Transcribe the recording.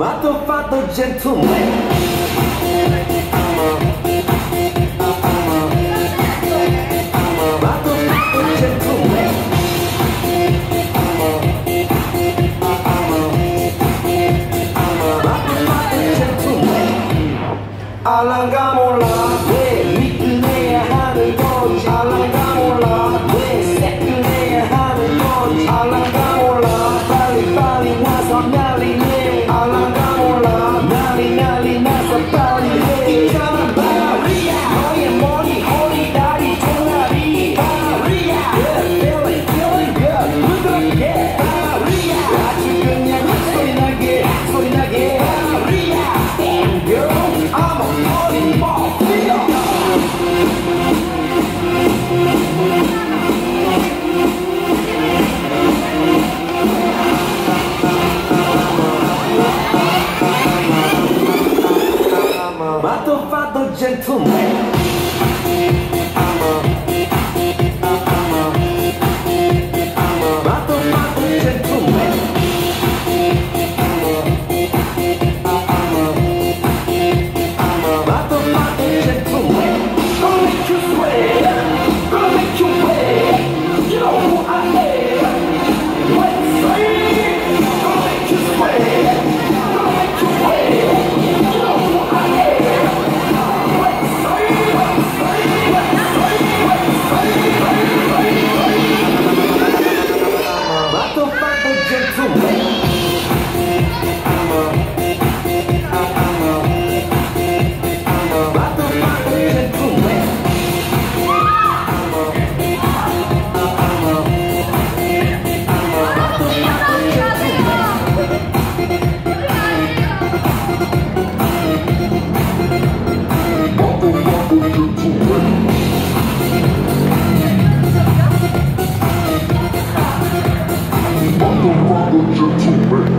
Motherfucker gentleman. かもらって見て gentleman.